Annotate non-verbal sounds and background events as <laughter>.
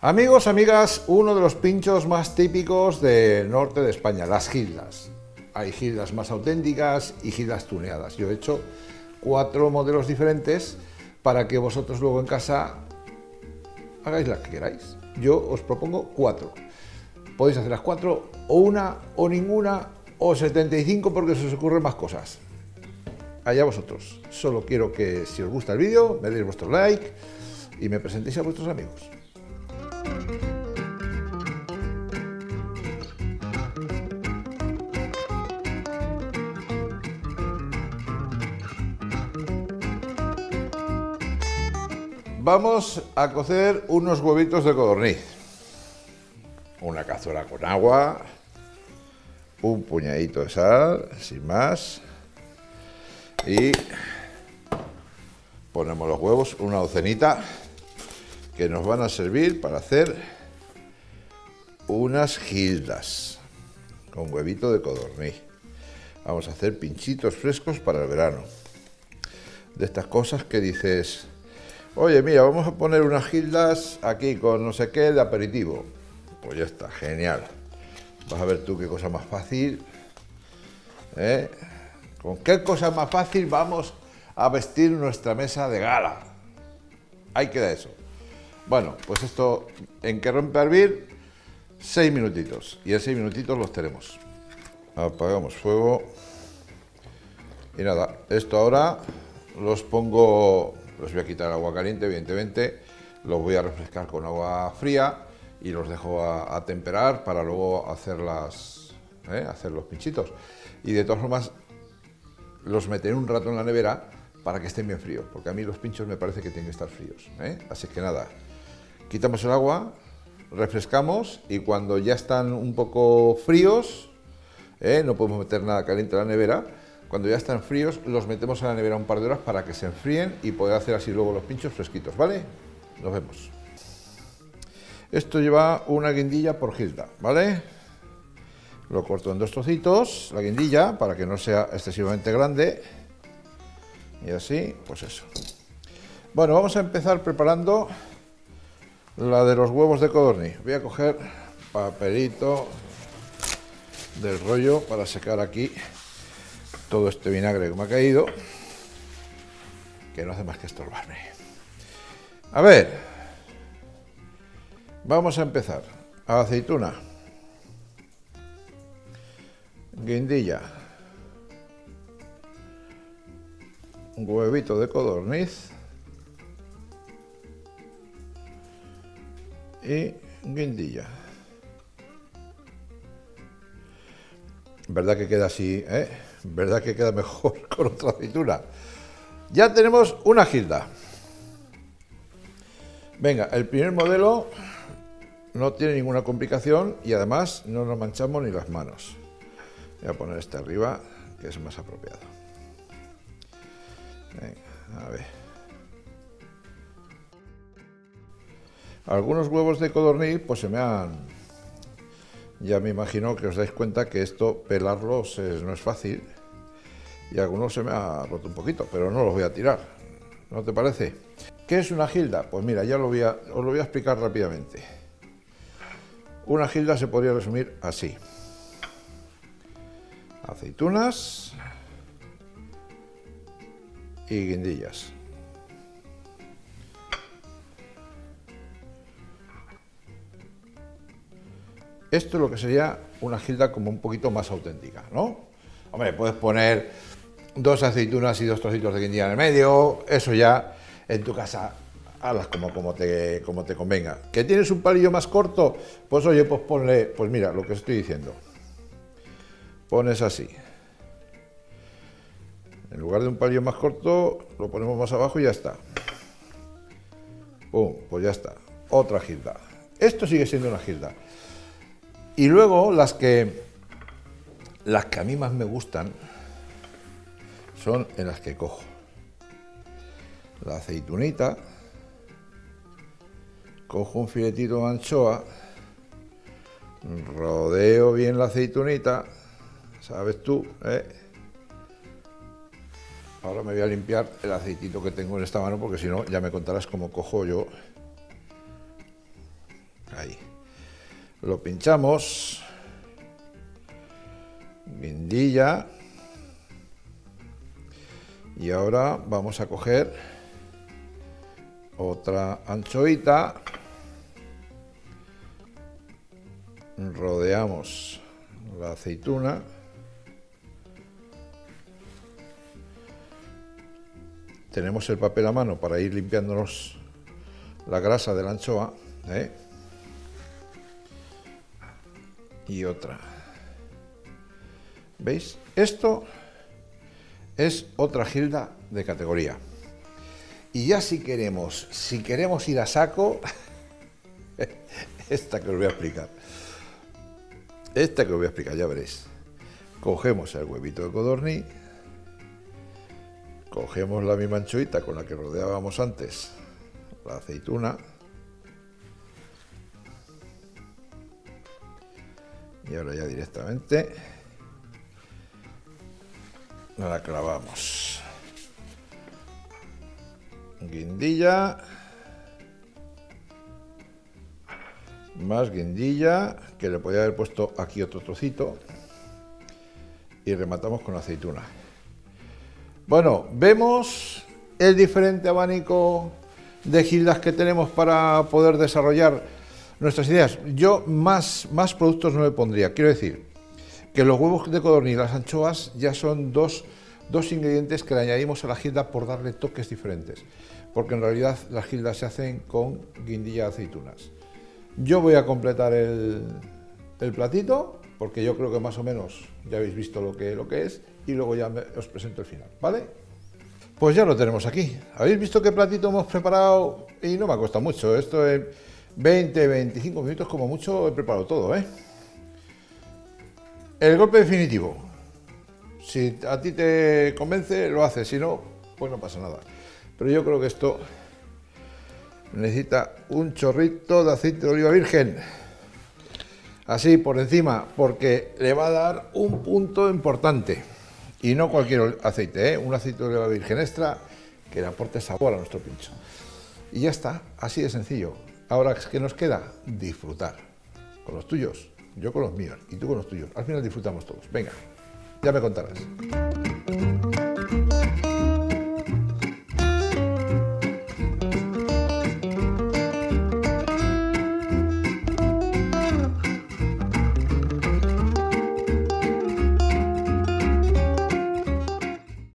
Amigos, amigas, uno de los pinchos más típicos del norte de España, las gildas. Hay gildas más auténticas y gildas tuneadas. Yo he hecho cuatro modelos diferentes para que vosotros luego en casa hagáis la que queráis. Yo os propongo cuatro. Podéis hacer las cuatro, o una, o ninguna, o 75 porque se os ocurren más cosas. Allá vosotros. Solo quiero que si os gusta el vídeo, me deis vuestro like y me presentéis a vuestros amigos. Vamos a cocer unos huevitos de codorniz. Una cazuela con agua, un puñadito de sal, sin más. Y ponemos los huevos, una docenita, que nos van a servir para hacer unas gildas con huevito de codorniz. Vamos a hacer pinchitos frescos para el verano. De estas cosas que dices, Oye, mira, vamos a poner unas gildas aquí con no sé qué de aperitivo. Pues ya está, genial. Vas a ver tú qué cosa más fácil. ¿eh? ¿Con qué cosa más fácil vamos a vestir nuestra mesa de gala? Ahí queda eso. Bueno, pues esto en que hervir, seis minutitos. Y en seis minutitos los tenemos. Apagamos fuego. Y nada, esto ahora los pongo los voy a quitar agua caliente, evidentemente, los voy a refrescar con agua fría y los dejo a, temperar para luego hacer, las, ¿eh? hacer los pinchitos. Y de todas formas, los meteré un rato en la nevera para que estén bien fríos, porque a mí los pinchos me parece que tienen que estar fríos. ¿eh? Así que nada, quitamos el agua, refrescamos y cuando ya están un poco fríos, ¿eh? no podemos meter nada caliente en la nevera, cuando ya están fríos, los metemos a la nevera un par de horas para que se enfríen y poder hacer así luego los pinchos fresquitos, ¿vale? Nos vemos. Esto lleva una guindilla por gilda, ¿vale? Lo corto en dos trocitos, la guindilla, para que no sea excesivamente grande. Y así, pues eso. Bueno, vamos a empezar preparando la de los huevos de codorniz. Voy a coger papelito del rollo para secar aquí todo este vinagre que me ha caído, que no hace más que estorbarme. A ver, vamos a empezar. Aceituna, guindilla, huevito de codorniz y guindilla. ¿Verdad que queda así, eh? ¿Verdad que queda mejor <laughs> con otra aceituna? Ya tenemos una gilda. Venga, el primer modelo no tiene ninguna complicación y además no nos manchamos ni las manos. Voy a poner este arriba, que es más apropiado. Venga, a ver. Algunos huevos de codorniz pues se me han ya me imagino que os dais cuenta que esto, pelarlos no es fácil. Y algunos se me ha roto un poquito, pero no los voy a tirar. ¿No te parece? ¿Qué es una gilda? Pues mira, ya os lo voy a explicar rápidamente. Una gilda se podría resumir así. Aceitunas y guindillas. Esto es lo que sería una gilda como un poquito más auténtica, ¿no? Hombre, puedes poner dos aceitunas y dos trocitos de guindilla en el medio, eso ya en tu casa halas como, como, te, como te convenga. ¿Que tienes un palillo más corto? Pues oye, pues ponle, pues mira, lo que estoy diciendo. Pones así. En lugar de un palillo más corto, lo ponemos más abajo y ya está. Pum, pues ya está. Otra gilda. Esto sigue siendo una gilda. Y luego las que, las que a mí más me gustan son en las que cojo la aceitunita, cojo un filetito de anchoa, rodeo bien la aceitunita, sabes tú, ¿eh? Ahora me voy a limpiar el aceitito que tengo en esta mano porque si no ya me contarás cómo cojo yo Lo pinchamos. Guindilla. Y ahora vamos a coger otra anchoita. Rodeamos la aceituna. Tenemos el papel a mano para ir limpiándonos la grasa de la anchoa. ¿eh? Y otra. ¿Veis? Esto es otra gilda de categoría. Y ya si queremos, si queremos ir a saco, <laughs> esta que os voy a explicar. Esta que os voy a explicar, ya veréis. Cogemos el huevito de codorniz, cogemos la misma anchoita con la que rodeábamos antes la aceituna y ahora ya directamente la clavamos. Guindilla. Más guindilla que le podía haber puesto aquí otro trocito. Y rematamos con aceituna. Bueno vemos el diferente abanico de gildas que tenemos para poder desarrollar nuestras ideas yo más más productos no le pondría quiero decir que los huevos de codorniz y las anchoas ya son dos, ingredientes que le añadimos a la gilda por darle toques diferentes, porque en realidad las gildas se hacen con guindilla de aceitunas. Yo voy a completar el, platito, porque yo creo que más o menos ya habéis visto lo que, lo que es, y luego ya os presento el final, ¿vale? Pues ya lo tenemos aquí. ¿Habéis visto qué platito hemos preparado? Y no me ha costado mucho, esto es 20, 25 minutos como mucho he preparado todo, ¿eh? El golpe definitivo. Si a ti te convence, lo haces. Si no, pues no pasa nada. Pero yo creo que esto necesita un chorrito de aceite de oliva virgen. Así por encima, porque le va a dar un punto importante. Y no cualquier aceite, ¿eh? un aceite de oliva virgen extra que le aporte sabor a nuestro pincho. Y ya está, así de sencillo. Ahora, ¿qué nos queda? Disfrutar con los tuyos yo con los míos y tú con los tuyos. Al final disfrutamos todos. Venga, ya me contarás.